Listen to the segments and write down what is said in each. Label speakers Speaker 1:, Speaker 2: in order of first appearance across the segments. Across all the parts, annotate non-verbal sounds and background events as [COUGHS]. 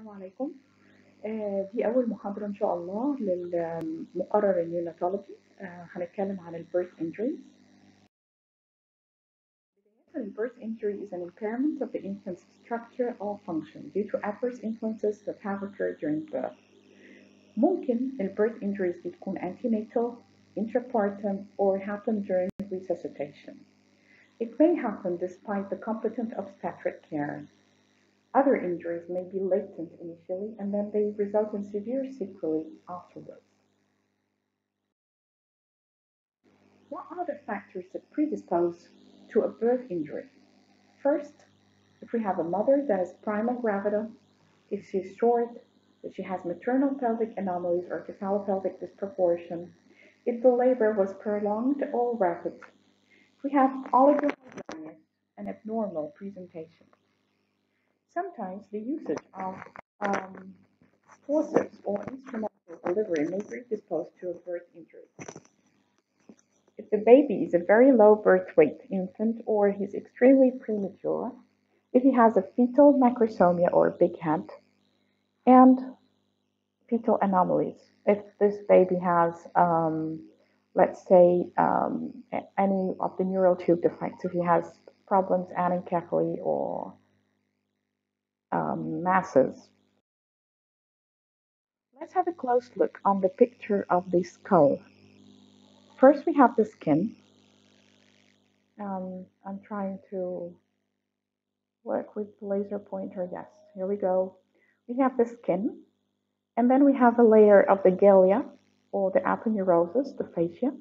Speaker 1: السلام عليكم آه، دي أول محاضرة إن شاء الله للمقرر النيوناتولوجي آه، هنتكلم عن ال birth injuries. The birth injury is an impairment of the infant's structure or function due to adverse influences that have occurred during birth. ممكن ال birth injuries دي تكون antenatal, intrapartum, or happen during resuscitation. It may happen despite the competent obstetric care. Other injuries may be latent initially and then they result in severe sequelae afterwards. What are the factors that predispose to a birth injury? First, if we have a mother that is prima gravida, if is short, if she has maternal pelvic anomalies or cephalopelvic disproportion, if the labor was prolonged or rapid, if we have oligohydramnios an abnormal presentation. Sometimes the usage of um, forceps or instrumental delivery may predispose to a birth injury. If the baby is a very low birth weight infant or he's extremely premature, if he has a fetal macrosomia or big head, and fetal anomalies, if this baby has, um, let's say, um, any of the neural tube defects, if he has problems anencephaly or um, masses. Let's have a close look on the picture of the skull. First, we have the skin. Um, I'm trying to work with the laser pointer. Yes, here we go. We have the skin, and then we have a layer of the galea, or the aponeurosis, the fascia.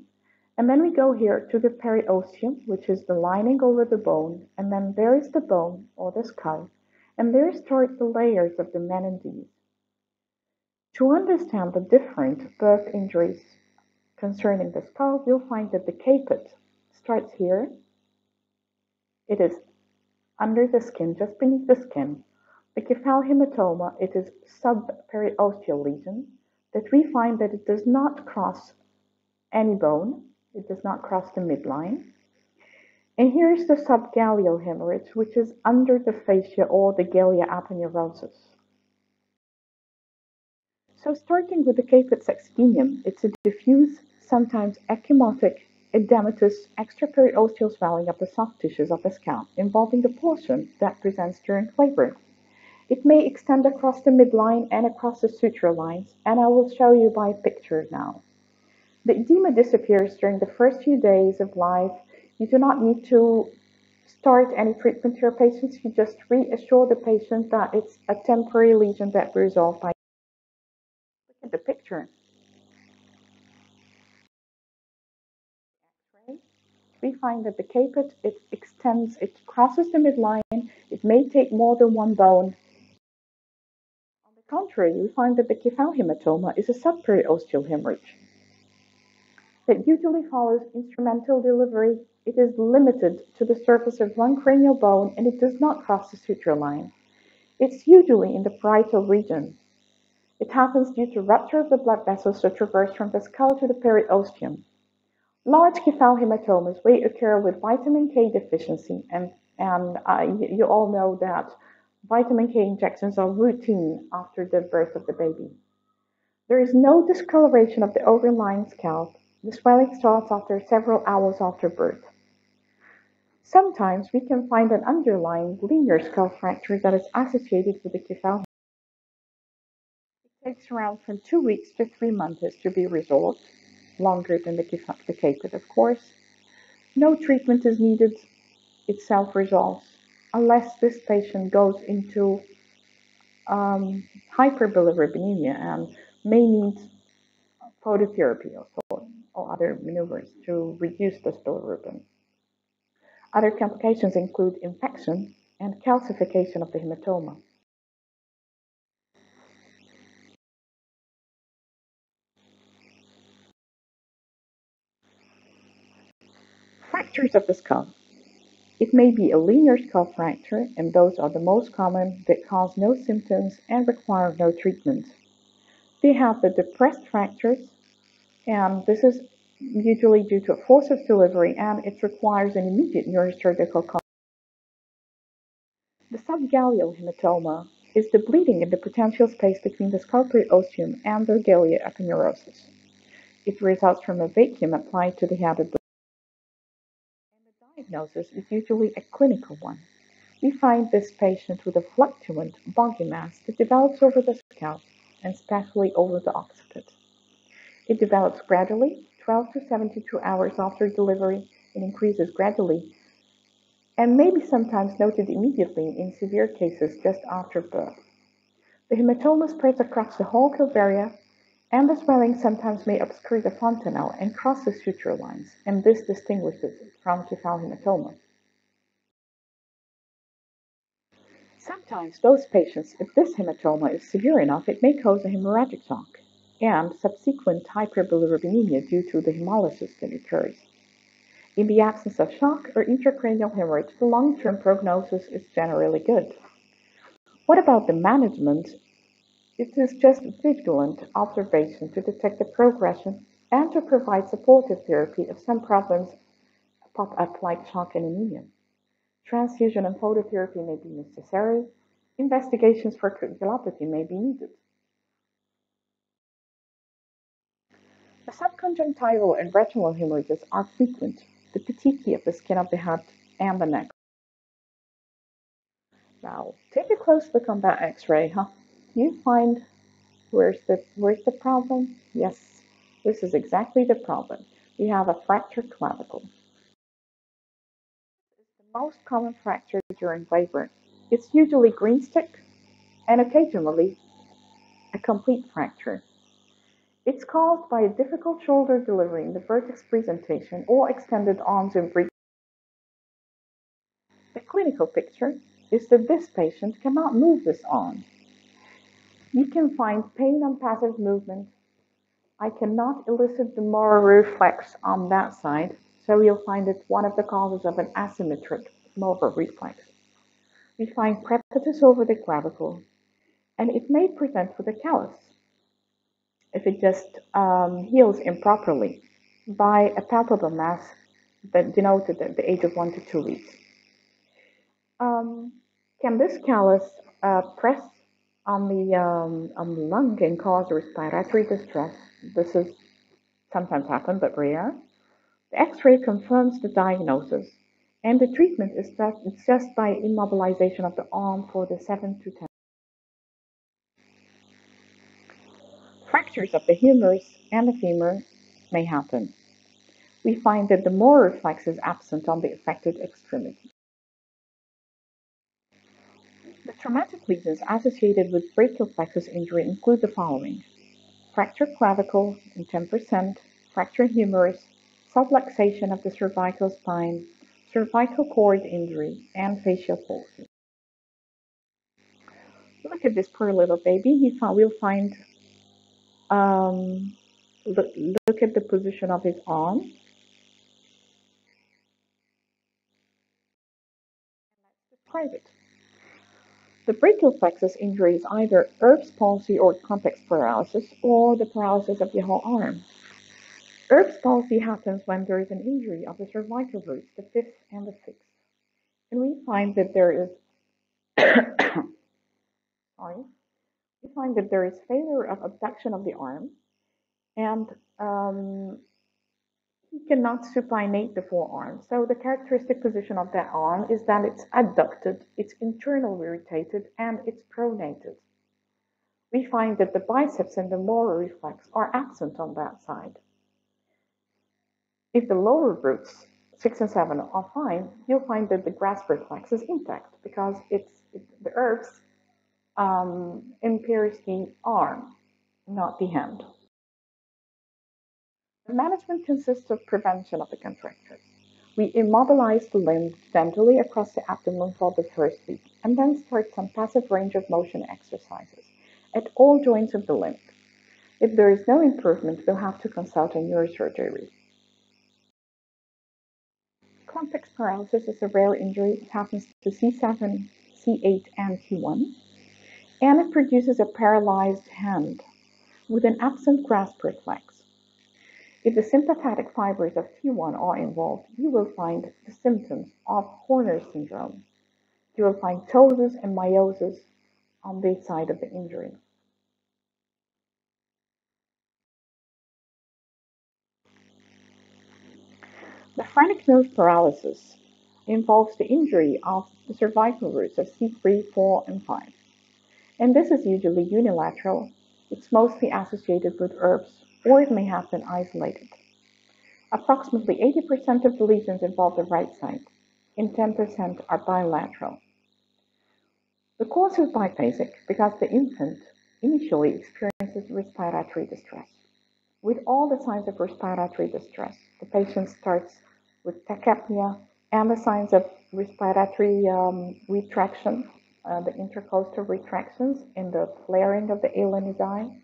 Speaker 1: And then we go here to the periosteum, which is the lining over the bone, and then there is the bone, or the skull, and there start the layers of the meninges. To understand the different birth injuries concerning the skull, you'll find that the caput starts here. It is under the skin, just beneath the skin. The cephalhematoma, it is subperiosteal lesion that we find that it does not cross any bone. It does not cross the midline. And here's the subgaleal hemorrhage, which is under the fascia or the galea aponeurosis. So starting with the caput succedaneum, it's a diffuse, sometimes ecchymotic, edematous extraperiosteal swelling of the soft tissues of the scalp, involving the portion that presents during labor. It may extend across the midline and across the sutural lines, and I will show you by picture now. The edema disappears during the first few days of life you do not need to start any treatment to your patients. You just reassure the patient that it's a temporary lesion that will resolve by. Look at the picture. We find that the caput it extends, it crosses the midline. It may take more than one bone. On the contrary, we find that the cephalhematoma is a subperiosteal hemorrhage that usually follows instrumental delivery it is limited to the surface of one cranial bone and it does not cross the sutural line. It's usually in the parietal region. It happens due to rupture of the blood vessels that traverse from the skull to the periosteum. Large cephalhematomas may occur with vitamin K deficiency, and, and uh, you, you all know that vitamin K injections are routine after the birth of the baby. There is no discoloration of the overlying scalp. The swelling starts after several hours after birth. Sometimes we can find an underlying linear skull fracture that is associated with the cephalhematoma. It takes around from two weeks to three months to be resolved, longer than the, caput, of course. No treatment is needed, it self resolves, unless this patient goes into um, hyperbilirubinemia and may need phototherapy or, or other maneuvers to reduce the bilirubin. Other complications include infection and calcification of the hematoma. Fractures of the skull. It may be a linear skull fracture, and those are the most common that cause no symptoms and require no treatment. They have the depressed fractures, and this is usually due to a forceps delivery, and it requires an immediate neurosurgical The subgaleal hematoma is the bleeding in the potential space between the scaphoid ostium and the galea aponeurosis. It results from a vacuum applied to the head of the diagnosis is usually a clinical one. We find this patient with a fluctuant, boggy mass that develops over the scalp and especially over the occiput. It develops gradually, 12 to 72 hours after delivery, and increases gradually, and may be sometimes noted immediately in severe cases just after birth. The hematoma spreads across the whole calvaria, and the swelling sometimes may obscure the fontanelle and cross the suture lines, and this distinguishes it from hematoma. Sometimes those patients, if this hematoma is severe enough, it may cause a hemorrhagic shock and subsequent hyperbilirubinemia due to the hemolysis that occurs. In the absence of shock or intracranial hemorrhage, the long-term prognosis is generally good. What about the management? It is just vigilant observation to detect the progression and to provide supportive therapy if some problems pop up like shock and anemia. Transfusion and phototherapy may be necessary. Investigations for coagulopathy may be needed. The subconjunctival and retinal hemorrhages are frequent, the petechiae of the skin of the head and the neck. Now, take a close look on that x-ray, huh? You find where's the, where's the problem? Yes, this is exactly the problem. We have a fractured clavicle It's the most common fracture during labor. It's usually green stick and occasionally a complete fracture. It's caused by a difficult shoulder delivery in the vertex presentation or extended arms in breathing. The clinical picture is that this patient cannot move this arm. You can find pain on passive movement. I cannot elicit the Moro reflex on that side so you'll find it one of the causes of an asymmetric Moro reflex. We find crepitus over the clavicle, and it may present with a callus if it just um, heals improperly by a palpable mass that denoted at the age of one to two weeks. Um, can this callus uh, press on the um, on the lung and cause respiratory distress? This is sometimes happen, but rare. The X-ray confirms the diagnosis, and the treatment is just, it's just by immobilization of the arm for the 7 to 10. Fractures of the humerus and the femur may happen. We find that the Moro reflex is absent on the affected extremity. The traumatic lesions associated with brachial plexus injury include the following. Fractured clavicle in 10%, fractured humerus, subluxation of the cervical spine, cervical cord injury, and facial palsy. Look at this poor little baby. We'll find, um, look, look at the position of his arm. Describe it. The brachial plexus injury is either Erb's palsy or Klumpke paralysis, or the paralysis of the whole arm. Erb's palsy happens when there is an injury of the cervical roots, the fifth and the sixth. And we find that there is, [COUGHS] sorry, we find that there is failure of abduction of the arm, and um, he cannot supinate the forearm. So the characteristic position of that arm is that it's adducted, it's internally rotated, and it's pronated. We find that the biceps and the Moro reflex are absent on that side. If the lower roots, 6 and 7, are fine, you'll find that the grasp reflex is intact because it's it, the Erb's um, the arm, not the hand. The management consists of prevention of the contractures. We immobilize the limb gently across the abdomen for the first week and then start some passive range of motion exercises at all joints of the limb. If there is no improvement, we'll have to consult a neurosurgery. Klumpke paralysis is a rare injury. It happens to C7, C8, and T1, and it produces a paralyzed hand with an absent grasp reflex. If the sympathetic fibers of T1 are involved, you will find the symptoms of Horner syndrome. You will find ptosis and miosis on the side of the injury. The phrenic nerve paralysis involves the injury of the cervical roots of C3, 4, and 5. And this is usually unilateral. It's mostly associated with Erb's, or it may have been isolated. Approximately 80% of the lesions involve the right side, and 10% are bilateral. The cause is biphasic because the infant initially experiences respiratory distress. With all the signs of respiratory distress, the patient starts with tachypnea and the signs of respiratory um, retraction, uh, the intercostal retractions and the flaring of the alae nasi.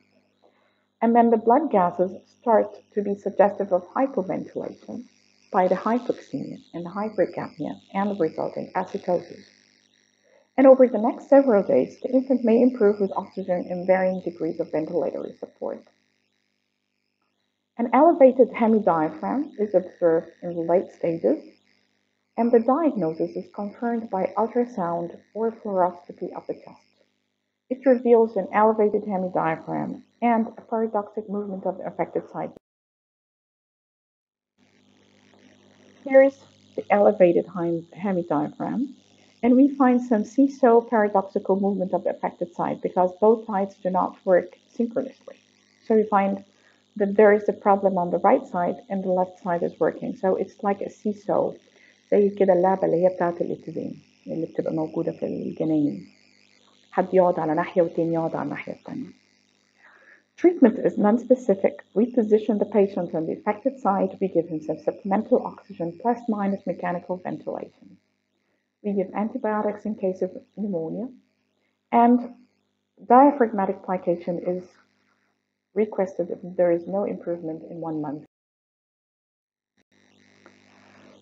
Speaker 1: And then the blood gases start to be suggestive of hypoventilation by the hypoxemia and the hypercapnia and the resulting acidosis. And over the next several days, the infant may improve with oxygen and varying degrees of ventilatory support. An elevated hemidiaphragm is observed in the late stages, and the diagnosis is confirmed by ultrasound or fluoroscopy of the chest. It reveals an elevated hemidiaphragm and a paradoxic movement of the affected side. Here is the elevated hemidiaphragm, and we find some seesaw paradoxical movement of the affected side because both sides do not work synchronously. So we find that there is a problem on the right side and the left side is working. So it's like a seesaw زي كده اللعبة اللي هي بتاعت الاتزان اللي بتبقى موجودة في الجناين حد يقعد على ناحية والتاني يقعد على الناحية التانية. Treatment is non-specific. We position the patient on the affected side. We give him some supplemental oxygen plus minus mechanical ventilation. We give antibiotics in case of pneumonia. And diaphragmatic plication is requested if there is no improvement in one month.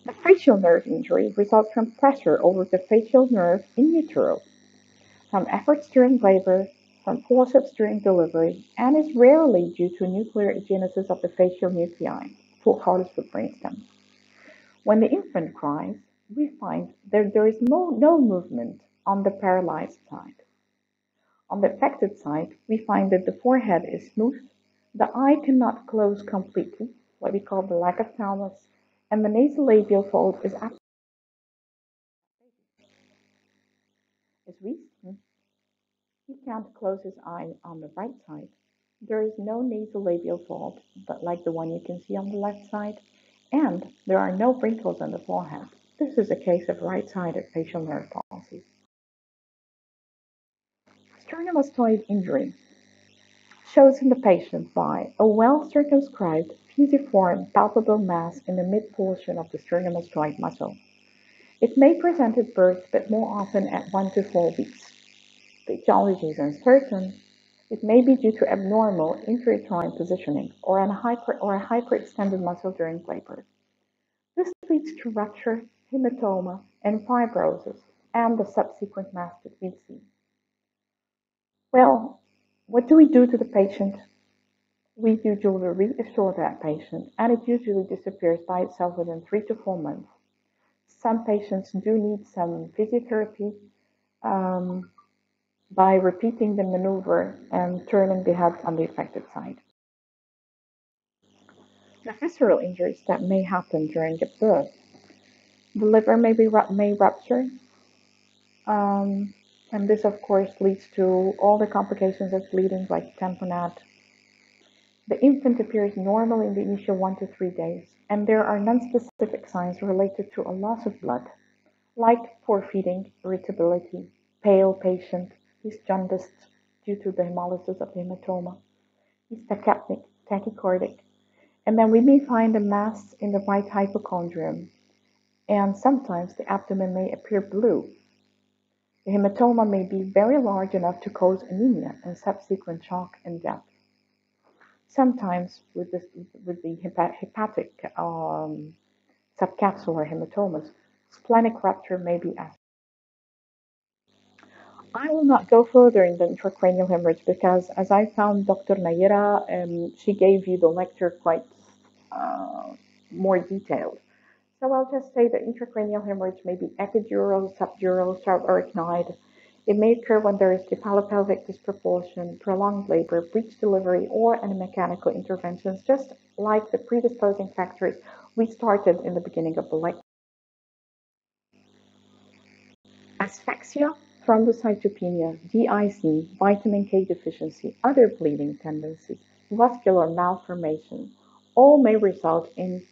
Speaker 1: The facial nerve injury results from pressure over the facial nerve in utero, from efforts during labor, from forceps during delivery, and is rarely due to nuclear agenesis of the facial nuclei, For full Harlesford brainstem. When the infant cries, we find that there is no, no movement on the paralyzed side. On the affected side, we find that the forehead is smooth, the eye cannot close completely, what we call the lagophthalmos, and the nasolabial fold is absent. As we see, he can't close his eye on the right side. There is no nasolabial fold, but like the one you can see on the left side, and there are no wrinkles on the forehead. This is a case of right-sided facial nerve palsy. Sternomastoid injury shows in the patient by a well-circumscribed fusiform palpable mass in the mid-portion of the sternomastoid muscle. It may present at birth, but more often at 1 to 4 weeks. The etiology is uncertain. It may be due to abnormal intrauterine positioning or, an hyper, or a hyperextended muscle during labor. This leads to rupture, hematoma, and fibrosis, and the subsequent mass that we see. Well, what do we do to the patient? We do usually reassure that patient, and it usually disappears by itself within three to four months. Some patients do need some physiotherapy um, by repeating the maneuver and turning the head on the affected side. The visceral injuries that may happen during the birth. The liver may, be, may rupture, um, and this, of course, leads to all the complications of bleeding like tamponade. The infant appears normal in the initial one to three days, and there are non-specific signs related to a loss of blood, like poor feeding, irritability, pale patient, he's jaundiced due to the hemolysis of the hematoma, he's tachycardic, and then we may find a mass in the right hypochondrium, and sometimes the abdomen may appear blue the hematoma may be very large enough to cause anemia and subsequent shock and death. Sometimes with, with the hepatic um, subcapsular hematomas, splenic rupture may be asked. I will not go further in the intracranial hemorrhage because as I found Dr. Nayira, um, she gave you the lecture quite uh, more detailed. So I'll just say that intracranial hemorrhage may be epidural, subdural, subarachnoid, It may occur when there is cephalopelvic disproportion, prolonged labor, breech delivery, or any mechanical interventions, just like the predisposing factors we started in the beginning of the lecture. Asphyxia, thrombocytopenia, DIC, vitamin K deficiency, other bleeding tendencies, vascular malformation, all may result in